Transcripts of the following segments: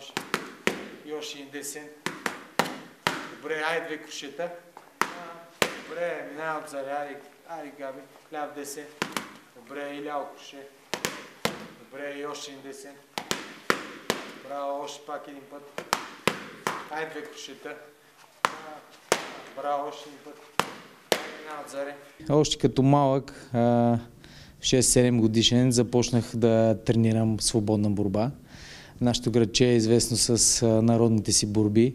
нож и още един десен. Добре, ай две крушета. Добре, минава от заря, айде, айде Габи, ляв десен. Добре, и ляво круше. Добре, и още един десен. Браво, още пак един път. Ай две крушета. Браво, още един път. Още като малък, а, 6-7 годишен, започнах да тренирам свободна борба. Нашето градче е известно с народните си борби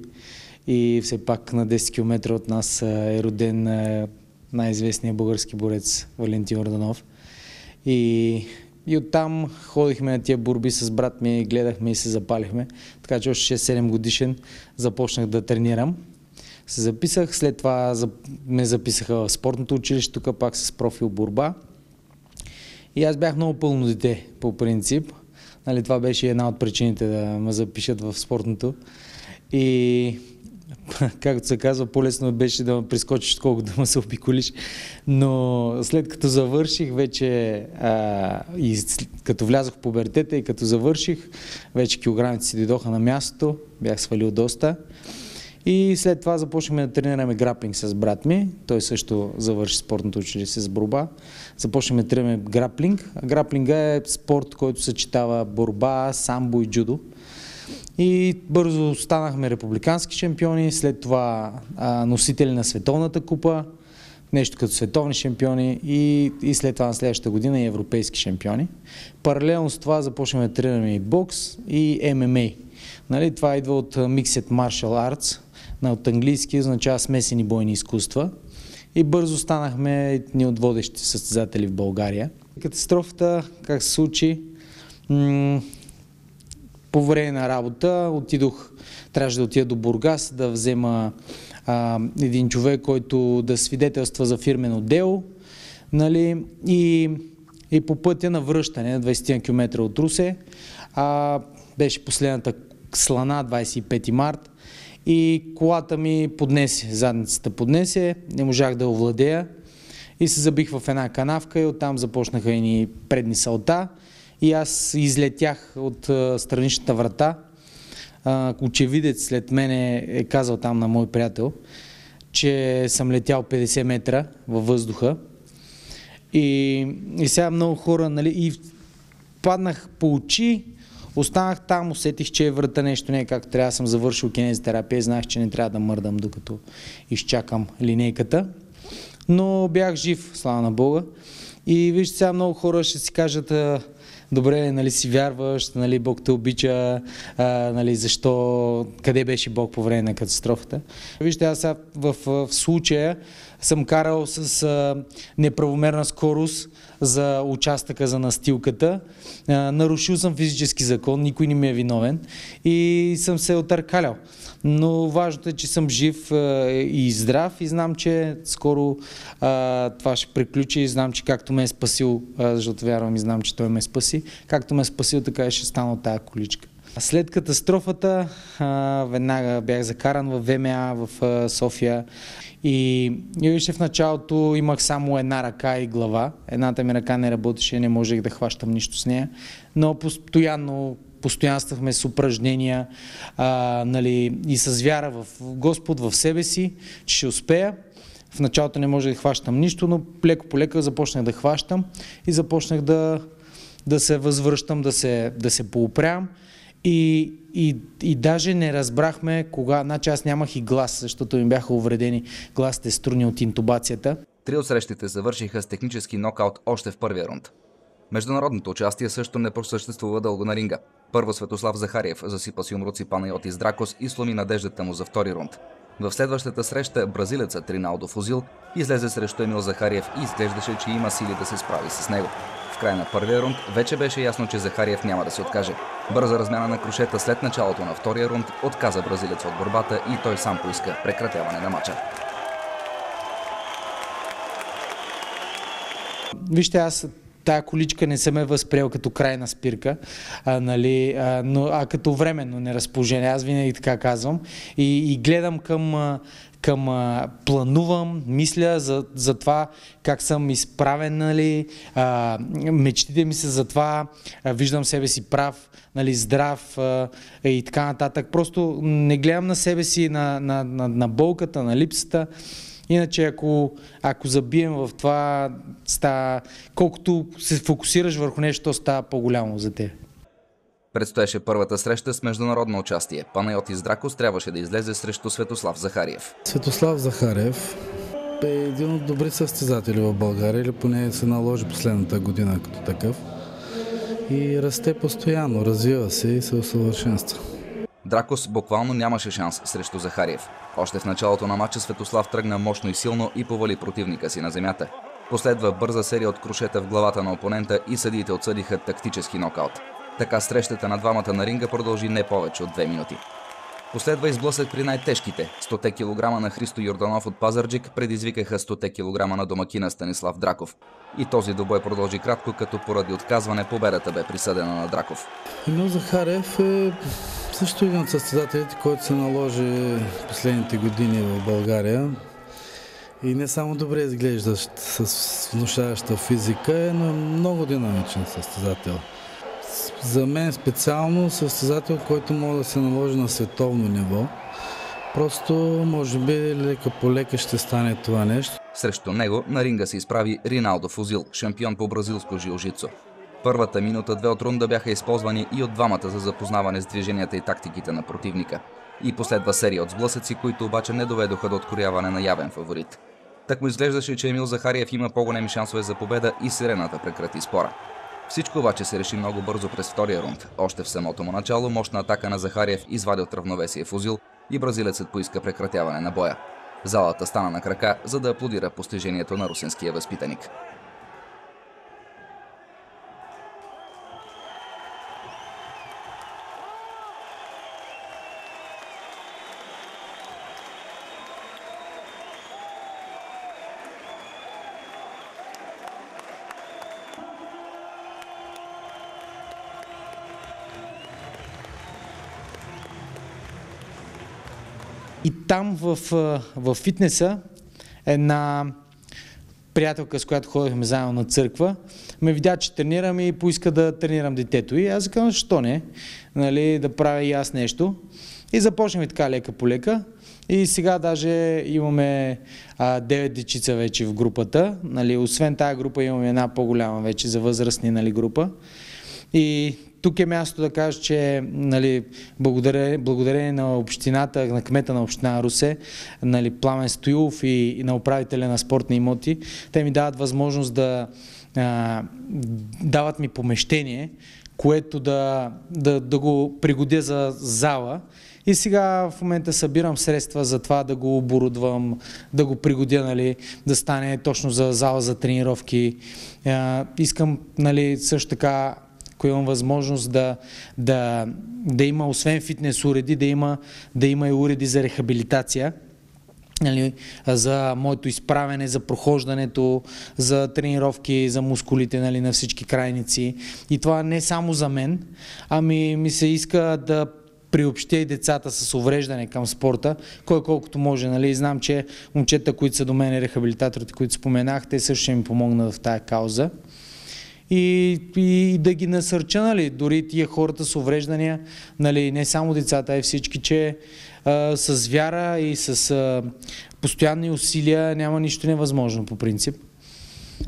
и все пак на 10 км от нас е роден най-известният български борец Валентин Орданов. И, и оттам ходихме на тия борби с брат ми, гледахме и се запалихме. Така че още 6-7 годишен започнах да тренирам. Се записах, след това ме записаха в спортното училище, тук пак с профил борба. И аз бях много пълно дете, по принцип. Нали, това беше една от причините да ме запишат в спортното. И както се казва, по-лесно беше да ме прескочиш, колкото да ме се обиколиш. Но след като завърших, вече а, и като влязох в пубертета и като завърших, вече килограмите си дойдоха на мястото, бях свалил доста. И след това започнахме да тренираме граплинг с брат ми. Той също завърши спортното училище с борба. Започнахме да тренираме граплинг. Граплинга е спорт, който съчетава борба, самбо и джудо. И бързо станахме републикански шампиони, след това а, носители на световната купа, нещо като световни шампиони и, и след това на следващата година и европейски шампиони. Паралелно с това започнахме да тренираме и бокс и ММА. Нали, това идва от Mixed Martial Arts, от английски означава смесени бойни изкуства. И бързо станахме едни от водещите състезатели в България. Катастрофата, как се случи, по време на работа отидох, трябваше да отида до Бургас да взема а, един човек, който да свидетелства за фирмено дело. Нали, и, и по пътя на връщане, 20 км от Русе, а, беше последната слана, 25 март, и колата ми поднесе, задницата поднесе, не можах да овладея. И се забих в една канавка и оттам започнаха и ни предни салта. И аз излетях от страничната врата. Очевидец след мене е казал там на мой приятел, че съм летял 50 метра във въздуха. И, и сега много хора, нали, и паднах по очи, останах там, усетих, че е врата нещо не е както трябва, съм завършил кинезитерапия и знаех, че не трябва да мърдам докато изчакам линейката. Но бях жив, слава на Бога. И вижте сега много хора ще си кажат, добре, нали си вярваш, нали Бог те обича, а, нали защо, къде беше Бог по време на катастрофата. Вижте, аз сега в, в случая съм карал с а, неправомерна скорост за участъка за настилката. Нарушил съм физически закон, никой не ми е виновен и съм се отъркалял. Но важното е, че съм жив и здрав и знам, че скоро това ще приключи и знам, че както ме е спасил, защото вярвам и знам, че той ме спаси, както ме е спасил, така и ще стана от тая количка. След катастрофата веднага бях закаран в ВМА в София и, и в началото имах само една ръка и глава. Едната ми ръка не работеше, не можех да хващам нищо с нея, но постоянно постоянствахме с упражнения а, нали, и с вяра в Господ, в себе си, че ще успея. В началото не може да хващам нищо, но леко по леко започнах да хващам и започнах да, да се възвръщам, да се, да се поупрям. И, и, и даже не разбрахме кога, значи аз нямах и глас, защото ми бяха увредени гласните струни от интубацията. Три от срещите завършиха с технически нокаут още в първия рунд. Международното участие също не просъществува дълго на ринга. Първо Светослав Захариев засипа с юмруци Панайотис Дракос и сломи надеждата му за втори рунд. В следващата среща бразилецът Риналдо Фузил излезе срещу Емил Захариев и изглеждаше, че има сили да се справи с него. В края на първия рунд вече беше ясно, че Захариев няма да се откаже. Бърза размяна на крушета след началото на втория рунд отказа бразилец от борбата и той сам поиска прекратяване на матча. Вижте, аз тая количка не съм е възприел като крайна спирка, а, нали, а, но, а като временно неразположение. Аз винаги така казвам. И, и гледам към, към а, планувам, мисля за, за това как съм изправен, нали, а, мечтите ми са за това, а, виждам себе си прав, нали, здрав а, и така нататък. Просто не гледам на себе си, на, на, на, на болката, на липсата. Иначе ако, ако забием в това, става, колкото се фокусираш върху нещо, то става по-голямо за те. Предстоеше първата среща с международно участие. Панайотис Дракос трябваше да излезе срещу Светослав Захариев. Светослав Захариев е един от добри състезатели в България, или поне се наложи последната година като такъв. И расте постоянно, развива се и се усъвършенства. Дракос буквално нямаше шанс срещу Захариев. Още в началото на матча Светослав тръгна мощно и силно и повали противника си на земята. Последва бърза серия от крушета в главата на опонента и съдиите отсъдиха тактически нокаут. Така срещата на двамата на ринга продължи не повече от две минути. Последва изблъсък при най-тежките. 100 кг на Христо Йорданов от Пазарджик предизвикаха 100 кг на домакина Станислав Драков. И този добой продължи кратко, като поради отказване победата бе присъдена на Драков. Емил Захарев е също един от състезателите, който се наложи последните години в България. И не само добре изглеждащ с внушаваща физика, но е много динамичен състезател. За мен специално състезател, който може да се наложи на световно ниво. Просто, може би, лека по лека ще стане това нещо. Срещу него на ринга се изправи Риналдо Фузил, шампион по бразилско жилжицо. Първата минута две от рунда бяха използвани и от двамата за запознаване с движенията и тактиките на противника. И последва серия от сблъсъци, които обаче не доведоха до откоряване на явен фаворит. Так му изглеждаше, че Емил Захариев има по-големи шансове за победа и сирената прекрати спора. Всичко обаче се реши много бързо през втория рунд. Още в самото му начало мощна атака на Захариев извади от равновесие Фузил и бразилецът поиска прекратяване на боя. Залата стана на крака, за да аплодира постижението на русинския възпитаник. И там в, в фитнеса една приятелка, с която ходихме заедно на църква, ме видя, че тренирам и поиска да тренирам детето. И аз казвам, защо не? Нали, да правя и аз нещо. И започнахме така лека по лека. И сега даже имаме а, 9 дечица вече в групата. Нали, освен тази група имаме една по-голяма вече за възрастни нали, група. И тук е място да кажа, че нали, благодарение, благодарение на общината, на кмета на община Русе, нали, Пламен Стоилов и, и на управителя на спортни имоти, те ми дават възможност да а, дават ми помещение, което да, да, да го пригодя за зала. И сега в момента събирам средства за това да го оборудвам, да го пригодя, нали, да стане точно за зала за тренировки. Искам нали, също така ако имам възможност да, да, да има, освен фитнес уреди, да има, да има и уреди за рехабилитация нали, за моето изправене, за прохождането, за тренировки, за мускулите нали, на всички крайници. И това не само за мен, ами ми се иска да приобщя и децата с увреждане към спорта, кой колкото може. Нали? Знам, че момчета, които са до мен, рехабилитаторите, които споменах, те също ще ми помогнат в тая кауза и, и да ги насърча, нали, дори тия хората с увреждания, нали, не само децата, а и всички, че а, с вяра и с а, постоянни усилия няма нищо невъзможно по принцип.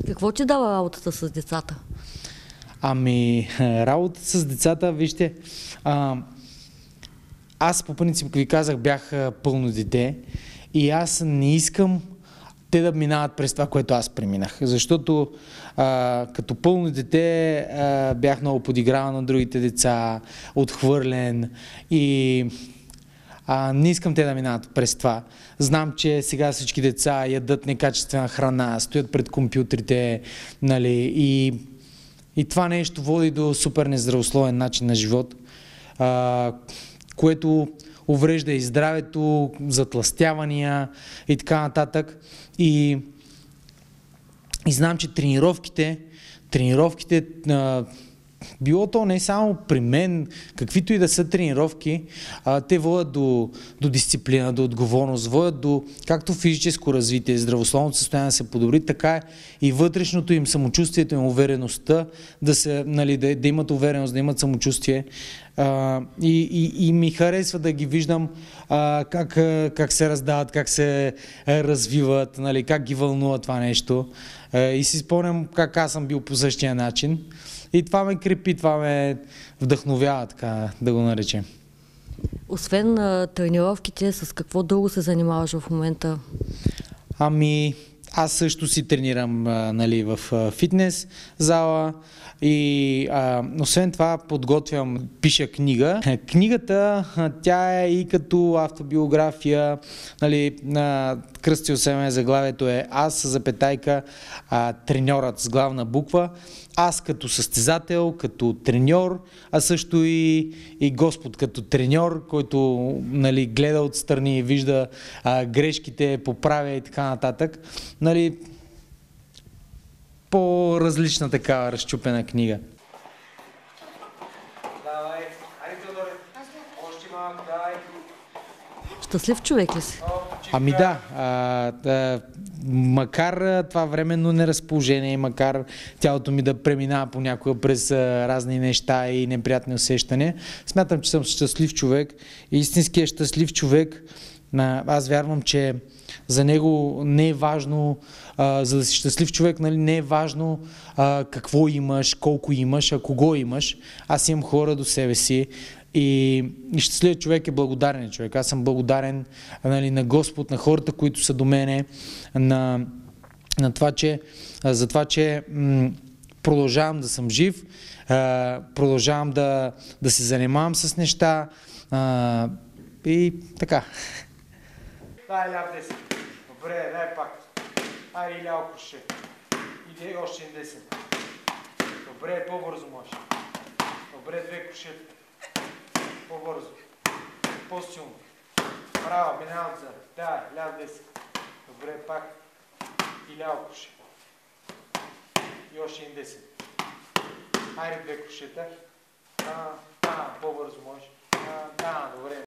Какво ти дава работата с децата? Ами, работата с децата, вижте, а, аз по принцип, ви казах, бях пълно дете и аз не искам те да минават през това, което аз преминах. Защото а, като пълно дете а, бях много подиграван на другите деца, отхвърлен и а, не искам те да минават през това. Знам, че сега всички деца ядат некачествена храна, стоят пред компютрите, нали, и, и това нещо води до супер нездравословен начин на живот, а, което уврежда и здравето, затластявания и така нататък. И, и знам, че тренировките тренировките, било то не само при мен, каквито и да са тренировки, а, те водят до, до дисциплина, до отговорност, водят до както физическо развитие, здравословното състояние да се подобри, така и вътрешното им самочувствието им, увереността, да, се, нали, да, да имат увереност, да имат самочувствие. А, и, и, и ми харесва да ги виждам а, как, как се раздават, как се развиват, нали, как ги вълнува това нещо. А, и си спомням как аз съм бил по същия начин. И това ме крепи, това ме вдъхновява, така да го наречем. Освен а, тренировките, с какво друго се занимаваш в момента? Ами, аз също си тренирам а, нали, в а, фитнес зала и а, освен това подготвям, пиша книга. Книгата, а, тя е и като автобиография, нали, на кръстил се заглавието е Аз, запетайка, а, треньорът с главна буква. Аз като състезател, като треньор, а също и, и Господ като треньор, който нали, гледа отстрани и вижда а, грешките, поправя и така нататък. Нали, по-различна такава разчупена книга. Давай. Айде. Още малко, давай. Щастлив човек ли си? Ами да, а, да, макар това временно неразположение, макар тялото ми да преминава понякога през а, разни неща и неприятни усещания, смятам, че съм щастлив човек. Истинският щастлив човек, а, аз вярвам, че за него не е важно, а, за да си щастлив човек, нали, не е важно а, какво имаш, колко имаш, а кого имаш. Аз имам хора до себе си, и, и щастливият човек е благодарен човек. Аз съм благодарен нали, на Господ, на хората, които са до мене, на, на това, че, за това, че м- продължавам да съм жив, а, продължавам да, да се занимавам с неща а, и така. Дай ляв десен. Добре, дай пак. Айде и ляво круше. Иде още един десен. Добре, по-бързо можеш. Добре, две крушета. По-бързо. По-силно. Браво, минавам за. Да, ляв десен. Добре, пак. И ляво круше. И още един десен. Айде две крушета. А, а, по-бързо можеш. Да, добре.